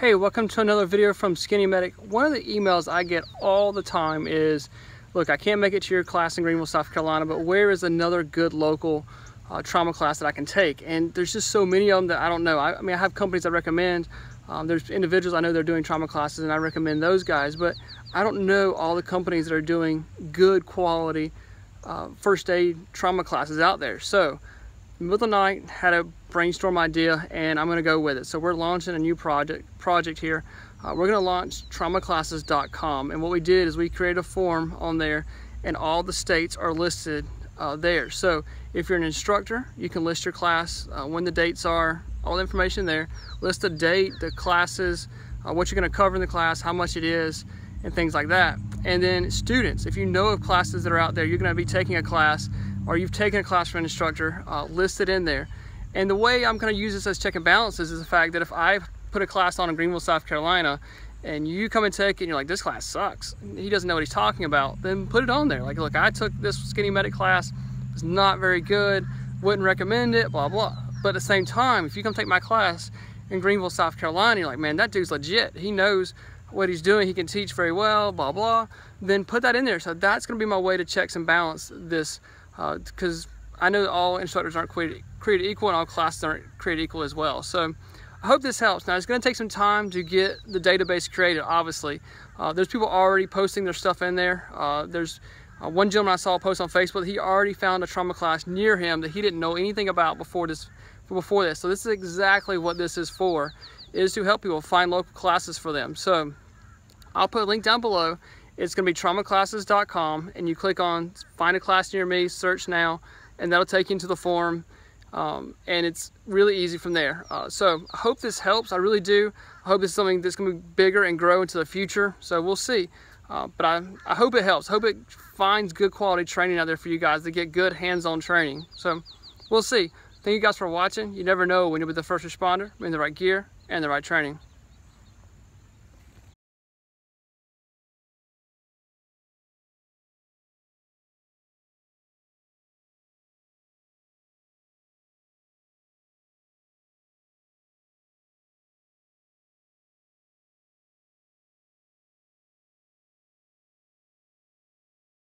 Hey, welcome to another video from Skinny Medic. One of the emails I get all the time is, look, I can't make it to your class in Greenville, South Carolina, but where is another good local uh, trauma class that I can take? And there's just so many of them that I don't know. I, I mean, I have companies I recommend. Um, there's individuals I know they're doing trauma classes and I recommend those guys, but I don't know all the companies that are doing good quality uh, first aid trauma classes out there. So middle of the night, had a brainstorm idea, and I'm gonna go with it. So we're launching a new project project here. Uh, we're gonna launch traumaclasses.com, and what we did is we created a form on there, and all the states are listed uh, there. So if you're an instructor, you can list your class, uh, when the dates are, all the information there. List the date, the classes, uh, what you're gonna cover in the class, how much it is, and things like that. And then students, if you know of classes that are out there, you're gonna be taking a class or you've taken a class from an instructor, uh, listed in there. And the way I'm gonna use this as check and balances is the fact that if I put a class on in Greenville, South Carolina, and you come and take it and you're like, this class sucks, he doesn't know what he's talking about, then put it on there. Like, look, I took this skinny medic class, it's not very good, wouldn't recommend it, blah, blah. But at the same time, if you come take my class in Greenville, South Carolina, you're like, man, that dude's legit. He knows what he's doing, he can teach very well, blah, blah. Then put that in there. So that's gonna be my way to check and balance this because uh, I know all instructors aren't created, created equal and all classes aren't created equal as well. So I hope this helps. Now it's going to take some time to get the database created, obviously. Uh, there's people already posting their stuff in there. Uh, there's uh, one gentleman I saw post on Facebook, he already found a trauma class near him that he didn't know anything about before this. Before this. So this is exactly what this is for, is to help people find local classes for them. So I'll put a link down below it's going to be traumaclasses.com and you click on find a class near me, search now, and that'll take you into the form. Um, and it's really easy from there. Uh, so I hope this helps. I really do. I hope it's something that's going to be bigger and grow into the future. So we'll see. Uh, but I, I hope it helps. Hope it finds good quality training out there for you guys to get good hands-on training. So we'll see. Thank you guys for watching. You never know when you'll be the first responder in the right gear and the right training.